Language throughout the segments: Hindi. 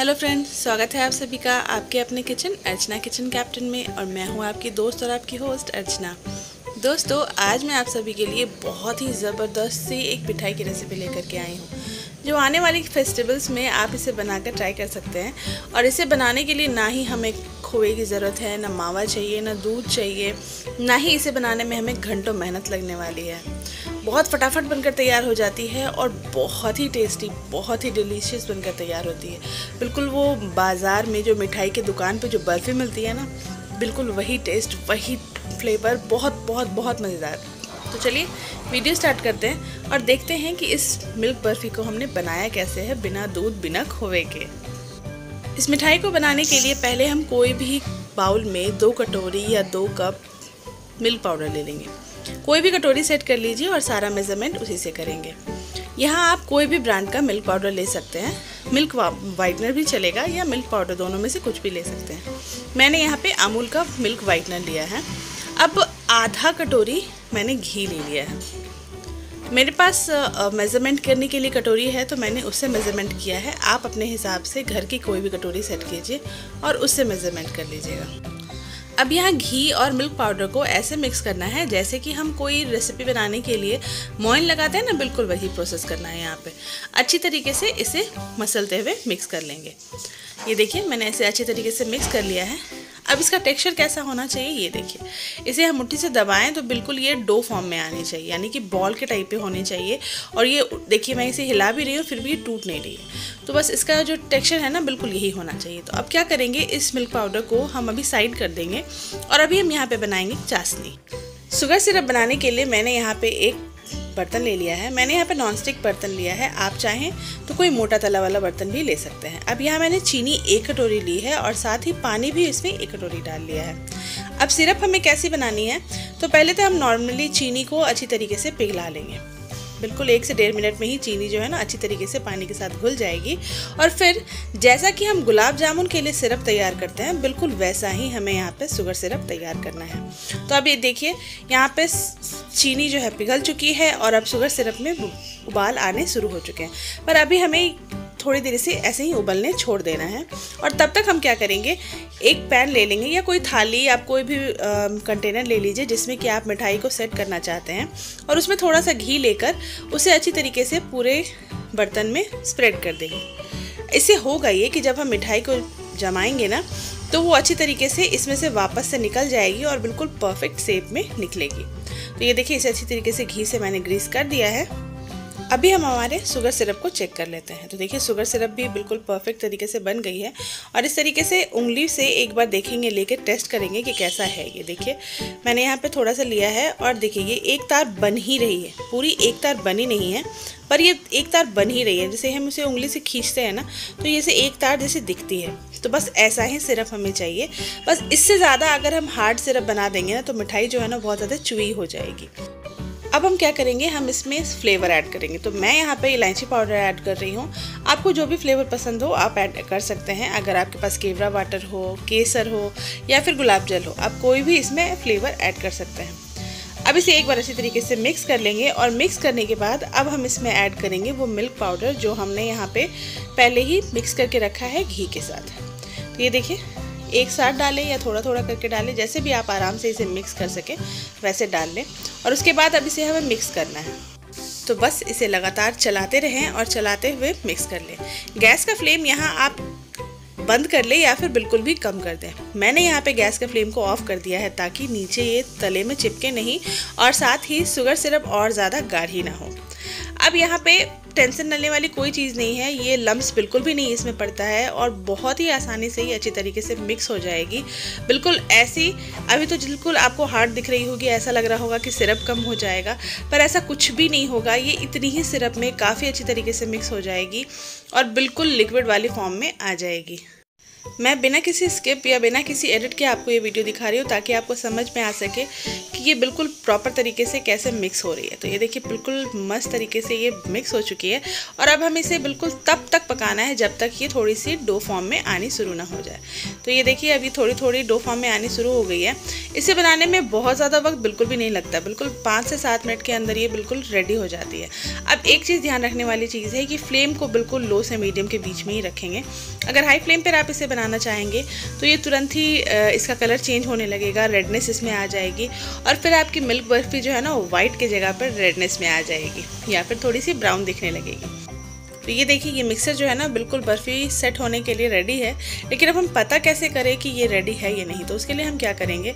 हेलो फ्रेंड्स स्वागत है आप सभी का आपके अपने किचन अर्चना किचन कैप्टन में, और मैं हूँ आपकी दोस्त और आपकी होस्ट अर्चना। दोस्तों, आज मैं आप सभी के लिए बहुत ही ज़बरदस्त सी एक मिठाई की रेसिपी लेकर के आई हूँ, जो आने वाली फेस्टिवल्स में आप इसे बनाकर ट्राई कर सकते हैं। और इसे बनाने के लिए ना ही हमें खोए की ज़रूरत है, ना मावा चाहिए, ना दूध चाहिए, ना ही इसे बनाने में हमें घंटों मेहनत लगने वाली है। बहुत फटाफट बनकर तैयार हो जाती है और बहुत ही टेस्टी, बहुत ही डिलीशियस बनकर तैयार होती है। बिल्कुल वो बाज़ार में जो मिठाई की दुकान पे जो बर्फ़ी मिलती है ना, बिल्कुल वही टेस्ट, वही फ्लेवर, बहुत बहुत बहुत मज़ेदार। तो चलिए, वीडियो स्टार्ट करते हैं और देखते हैं कि इस मिल्क बर्फ़ी को हमने बनाया कैसे है बिना दूध, बिना खोए के। इस मिठाई को बनाने के लिए पहले हम कोई भी बाउल में दो कटोरी या दो कप मिल्क पाउडर ले लेंगे। कोई भी कटोरी सेट कर लीजिए और सारा मेज़रमेंट उसी से करेंगे। यहाँ आप कोई भी ब्रांड का मिल्क पाउडर ले सकते हैं। मिल्क वाइटनर भी चलेगा या मिल्क पाउडर दोनों में से कुछ भी ले सकते हैं। मैंने यहाँ पे अमूल का मिल्क वाइटनर लिया है। अब आधा कटोरी मैंने घी ले लिया है। मेरे पास मेज़रमेंट करने के लिए कटोरी है तो मैंने उससे मेज़रमेंट किया है। आप अपने हिसाब से घर की कोई भी कटोरी सेट कीजिए और उससे मेज़रमेंट कर लीजिएगा। अब यहाँ घी और मिल्क पाउडर को ऐसे मिक्स करना है, जैसे कि हम कोई रेसिपी बनाने के लिए मोइन लगाते हैं ना, बिल्कुल वही प्रोसेस करना है यहाँ पे। अच्छी तरीके से इसे मसलते हुए मिक्स कर लेंगे। ये देखिए, मैंने इसे अच्छी तरीके से मिक्स कर लिया है। अब इसका टेक्सचर कैसा होना चाहिए, ये देखिए। इसे हम मुट्ठी से दबाएँ तो बिल्कुल ये डो फॉर्म में आनी चाहिए, यानी कि बॉल के टाइप पे होनी चाहिए। और ये, देखिए, मैं इसे हिला भी रही हूँ, फिर भी ये टूट नहीं रही है। तो बस इसका जो टेक्सचर है ना, बिल्कुल यही होना चाहिए। तो अब क्या करेंगे, इस मिल्क पाउडर को हम अभी साइड कर देंगे और अभी हम यहाँ पर बनाएँगे चाशनी। शुगर सिरप बनाने के लिए मैंने यहाँ पे एक बर्तन ले लिया है। मैंने यहाँ पे नॉन स्टिक बर्तन लिया है। आप चाहें तो कोई मोटा तला वाला बर्तन भी ले सकते हैं। अब यहाँ मैंने चीनी एक कटोरी ली है और साथ ही पानी भी इसमें एक कटोरी डाल लिया है। अब सिरप हमें कैसी बनानी है? तो पहले तो हम नॉर्मली चीनी को अच्छी तरीके से पिघला लेंगे। बिल्कुल एक से डेढ़ मिनट में ही चीनी जो है ना अच्छी तरीके से पानी के साथ घुल जाएगी। और फिर जैसा कि हम गुलाब जामुन के लिए सिरप तैयार करते हैं, बिल्कुल वैसा ही हमें यहाँ पे शुगर सिरप तैयार करना है। तो अब ये देखिए, यहाँ पे चीनी जो है पिघल चुकी है और अब शुगर सिरप में उबाल आने शुरू हो चुके हैं। पर अभी हमें थोड़ी देर से ऐसे ही उबलने छोड़ देना है। और तब तक हम क्या करेंगे, एक पैन ले लेंगे या कोई थाली आप कोई भी कंटेनर ले लीजिए जिसमें कि आप मिठाई को सेट करना चाहते हैं। और उसमें थोड़ा सा घी लेकर उसे अच्छी तरीके से पूरे बर्तन में स्प्रेड कर देंगे। इससे होगा ये कि जब हम मिठाई को जमाएँगे ना तो वो अच्छी तरीके से इसमें से वापस से निकल जाएगी और बिल्कुल परफेक्ट शेप में निकलेगी। तो ये देखिए इसे अच्छी तरीके से घी से मैंने ग्रीस कर दिया है। अभी हम हमारे शुगर सिरप को चेक कर लेते हैं। तो देखिए शुगर सिरप भी बिल्कुल परफेक्ट तरीके से बन गई है। और इस तरीके से उंगली से एक बार देखेंगे, लेके टेस्ट करेंगे कि कैसा है ये। देखिए, मैंने यहाँ पे थोड़ा सा लिया है और देखिए, ये एक तार बन ही रही है। पूरी एक तार बनी नहीं है, पर ये एक तार बन ही रही है। जैसे हम उसे उंगली से खींचते हैं ना तो ये से एक तार जैसे दिखती है। तो बस ऐसा ही सिरप हमें चाहिए। बस इससे ज़्यादा अगर हम हार्ड सिरप बना देंगे ना तो मिठाई जो है ना, बहुत ज़्यादा चुई हो जाएगी। अब हम क्या करेंगे, हम इसमें फ्लेवर ऐड करेंगे। तो मैं यहाँ पे इलायची पाउडर ऐड कर रही हूँ। आपको जो भी फ्लेवर पसंद हो, आप ऐड कर सकते हैं। अगर आपके पास केवरा वाटर हो, केसर हो, या फिर गुलाब जल हो, आप कोई भी इसमें फ्लेवर ऐड कर सकते हैं। अब इसे एक बार अच्छी तरीके से मिक्स कर लेंगे और मिक्स करने के बाद अब हम इसमें ऐड करेंगे वो मिल्क पाउडर जो हमने यहाँ पे पहले ही मिक्स करके रखा है घी के साथ। तो ये देखिए। एक साथ डालें या थोड़ा थोड़ा करके डालें, जैसे भी आप आराम से इसे मिक्स कर सकें, वैसे डाल लें। और उसके बाद अब इसे हमें मिक्स करना है। तो बस इसे लगातार चलाते रहें और चलाते हुए मिक्स कर लें। गैस का फ्लेम यहाँ आप बंद कर ले या फिर बिल्कुल भी कम कर दें। मैंने यहाँ पे गैस के फ्लेम को ऑफ़ कर दिया है ताकि नीचे ये तले में चिपके नहीं और साथ ही शुगर सिरप और ज़्यादा गाढ़ी ना हो। अब यहाँ पे टेंशन लेने वाली कोई चीज़ नहीं है। ये लम्ब्स बिल्कुल भी नहीं इसमें पड़ता है और बहुत ही आसानी से ही अच्छी तरीके से मिक्स हो जाएगी। बिल्कुल ऐसी, अभी तो बिल्कुल आपको हार्ड दिख रही होगी, ऐसा लग रहा होगा कि सिरप कम हो जाएगा, पर ऐसा कुछ भी नहीं होगा। ये इतनी ही सिरप में काफ़ी अच्छी तरीके से मिक्स हो जाएगी और बिल्कुल लिक्विड वाली फॉर्म में आ जाएगी। मैं बिना किसी स्किप या बिना किसी एडिट के आपको ये वीडियो दिखा रही हूँ ताकि आपको समझ में आ सके कि ये बिल्कुल प्रॉपर तरीके से कैसे मिक्स हो रही है। तो ये देखिए बिल्कुल मस्त तरीके से ये मिक्स हो चुकी है और अब हम इसे बिल्कुल तब तक पकाना है जब तक ये थोड़ी सी डो फॉर्म में आनी शुरू ना हो जाए। तो ये देखिए अभी थोड़ी थोड़ी डो फॉर्म में आनी शुरू हो गई है। इसे बनाने में बहुत ज़्यादा वक्त बिल्कुल भी नहीं लगता। बिल्कुल पाँच से सात मिनट के अंदर ये बिल्कुल रेडी हो जाती है। अब एक चीज़ ध्यान रखने वाली चीज़ है कि फ्लेम को बिल्कुल लो से मीडियम के बीच में ही रखेंगे। अगर हाई फ्लेम पर आप इसे बनाना चाहेंगे तो ये तुरंत ही इसका कलर चेंज होने लगेगा रेडनेस इसमें आ जाएगी और फिर आपकी मिल्क बर्फ़ी जो है ना, वो वाइट की जगह पर रेडनेस में आ जाएगी। या फिर थोड़ी सी ब्राउन दिखने लगेगी। तो ये देखिए, ये मिक्सर जो है ना, बिल्कुल बर्फ़ी सेट होने के लिए रेडी है। लेकिन अब हम पता कैसे करें कि ये रेडी है या नहीं? तो उसके लिए हम क्या करेंगे?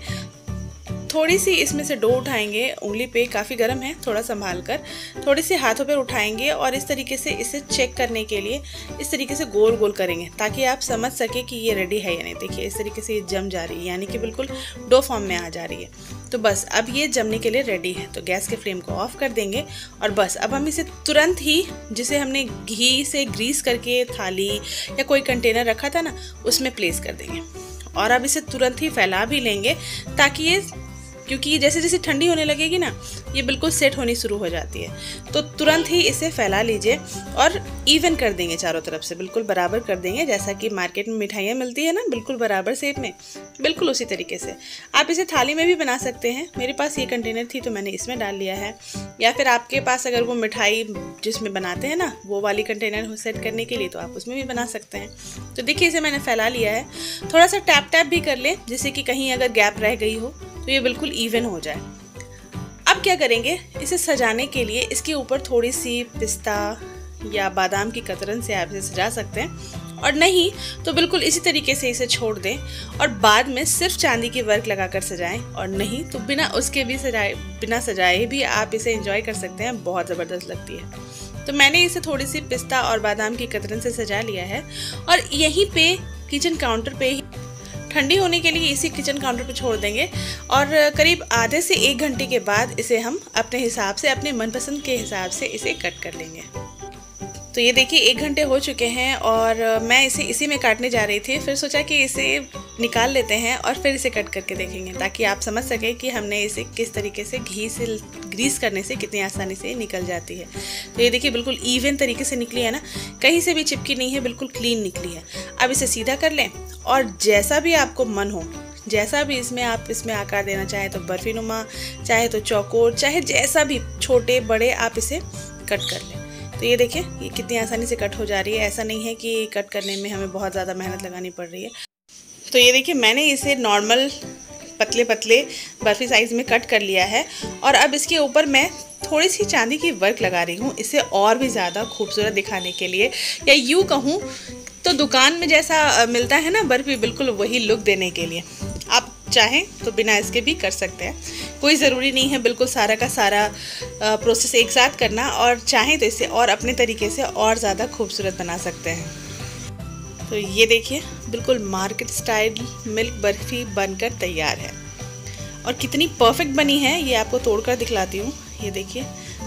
थोड़ी सी इसमें से डो उठाएँगे, उंगली पे काफ़ी गर्म है, थोड़ा संभाल कर। थोड़ी सी हाथों पर उठाएँगे और इस तरीके से इसे चेक करने के लिए इस तरीके से गोल गोल करेंगे, ताकि आप समझ सके कि ये रेडी है या नहीं। देखिए, इस तरीके से ये जम जा रही है, यानी कि बिल्कुल डो फॉर्म में आ जा रही है। तो बस, अब ये जमने के लिए रेडी है। तो गैस के फ्लेम को ऑफ़ कर देंगे और बस, अब हम इसे तुरंत ही, जिसे हमने घी से ग्रीस करके थाली या कोई कंटेनर रखा था ना, उसमें प्लेस कर देंगे। और अब इसे तुरंत ही फैला भी लेंगे, ताकि ये क्योंकि जैसे जैसे ठंडी होने लगेगी ना, ये बिल्कुल सेट होनी शुरू हो जाती है। तो तुरंत ही इसे फैला लीजिए और इवन कर देंगे चारों तरफ़ से, बिल्कुल बराबर कर देंगे। जैसा कि मार्केट में मिठाइयाँ मिलती है ना, बिल्कुल बराबर सेप में, बिल्कुल उसी तरीके से। आप इसे थाली में भी बना सकते हैं। मेरे पास ये कंटेनर थी तो मैंने इसमें डाल लिया है। या फिर आपके पास अगर वो मिठाई जिसमें बनाते हैं ना, वो वाली कंटेनर हो सेट करने के लिए तो आप उसमें भी बना सकते हैं। तो देखिए इसे मैंने फैला लिया है। थोड़ा सा टैप टैप भी कर लें, जिससे कि कहीं अगर गैप रह गई हो तो ये बिल्कुल इवन हो जाए। अब क्या करेंगे? इसे सजाने के लिए इसके ऊपर थोड़ी सी पिस्ता या बादाम की कतरन से आप इसे सजा सकते हैं। और नहीं तो बिल्कुल इसी तरीके से इसे छोड़ दें और बाद में सिर्फ़ चांदी की वर्क लगाकर सजाएँ। और नहीं तो बिना उसके भी सजाए, बिना सजाए भी आप इसे इंजॉय कर सकते हैं। बहुत ज़बरदस्त लगती है। तो मैंने इसे थोड़ी सी पिस्ता और बादाम की कतरन से सजा लिया है। और यहीं पे किचन काउंटर पे ही ठंडी होने के लिए इसी किचन काउंटर पर छोड़ देंगे और करीब आधे से एक घंटे के बाद इसे हम अपने हिसाब से, अपने मनपसंद के हिसाब से इसे कट कर लेंगे। तो ये देखिए, एक घंटे हो चुके हैं और मैं इसे, इसी में काटने जा रही थी। फिर सोचा कि इसे निकाल लेते हैं और फिर इसे कट करके देखेंगे, ताकि आप समझ सकें कि हमने इसे किस तरीके से घी से, ग्रीस करने से कितनी आसानी से निकल जाती है। तो ये देखिए, बिल्कुल इवन तरीके से निकली है ना। कहीं से भी चिपकी नहीं है, बिल्कुल क्लीन निकली है। अब इसे सीधा कर लें और जैसा भी आपको मन हो, जैसा भी इसमें आप, इसमें आकार देना चाहें तो बर्फ़ी चाहे तो चौकोर, चाहे जैसा भी छोटे, बड़े आप इसे कट कर लें। तो ये देखिए, ये कितनी आसानी से कट हो जा रही है। ऐसा नहीं है कि कट करने में हमें बहुत ज़्यादा मेहनत लगानी पड़ रही है। तो ये देखिए, मैंने इसे नॉर्मल पतले पतले बर्फ़ी साइज़ में कट कर लिया है और अब इसके ऊपर मैं थोड़ी सी चांदी की वर्क लगा रही हूँ, इसे और भी ज़्यादा खूबसूरत दिखाने के लिए। या यूँ कहूँ तो दुकान में जैसा मिलता है ना बर्फ़ी, बिल्कुल वही लुक देने के लिए। आप चाहें तो बिना इसके भी कर सकते हैं। कोई ज़रूरी नहीं है, बिल्कुल सारा का सारा प्रोसेस एक साथ करना और चाहें तो इसे और अपने तरीके से और ज़्यादा खूबसूरत बना सकते हैं। तो ये देखिए, बिल्कुल मार्केट स्टाइल मिल्क बर्फ़ी बनकर तैयार है। और कितनी परफेक्ट बनी है, ये आपको तोड़कर दिखलाती हूँ। ये देखिए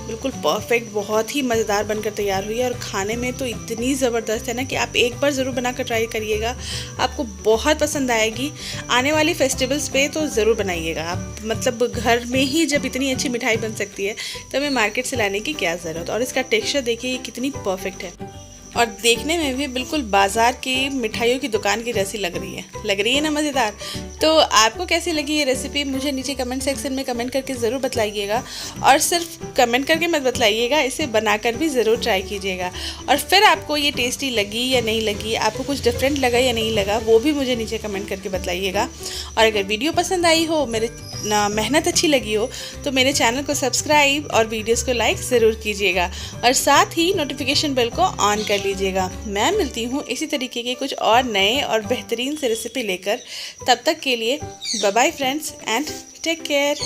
बिल्कुल परफेक्ट बहुत ही मज़ेदार बनकर तैयार हुई है और खाने में तो इतनी ज़बरदस्त है ना कि आप एक बार ज़रूर बनाकर ट्राई करिएगा। आपको बहुत पसंद आएगी। आने वाले फेस्टिवल्स पे तो ज़रूर बनाइएगा। आप मतलब घर में ही जब इतनी अच्छी मिठाई बन सकती है तो हमें मार्केट से लाने की क्या ज़रूरत? और इसका टेक्स्चर देखिए, ये कितनी परफेक्ट है। और देखने में भी बिल्कुल बाज़ार की मिठाइयों की दुकान की जैसी लग रही है। लग रही है ना मज़ेदार? तो आपको कैसी लगी ये रेसिपी मुझे नीचे कमेंट सेक्शन में कमेंट करके ज़रूर बतलाइएगा और सिर्फ़ कमेंट करके मत बतलाइएगा इसे बनाकर भी ज़रूर ट्राई कीजिएगा। और फिर आपको ये टेस्टी लगी या नहीं लगी, आपको कुछ डिफरेंट लगा या नहीं लगा, वो भी मुझे नीचे कमेंट करके बतलाइएगा और अगर वीडियो पसंद आई हो, मेरे ना मेहनत अच्छी लगी हो तो मेरे चैनल को सब्सक्राइब और वीडियोस को लाइक ज़रूर कीजिएगा। और साथ ही नोटिफिकेशन बेल को ऑन कर लीजिएगा। मैं मिलती हूँ इसी तरीके के कुछ और नए और बेहतरीन से रेसिपी लेकर। तब तक के लिए bye friends and take care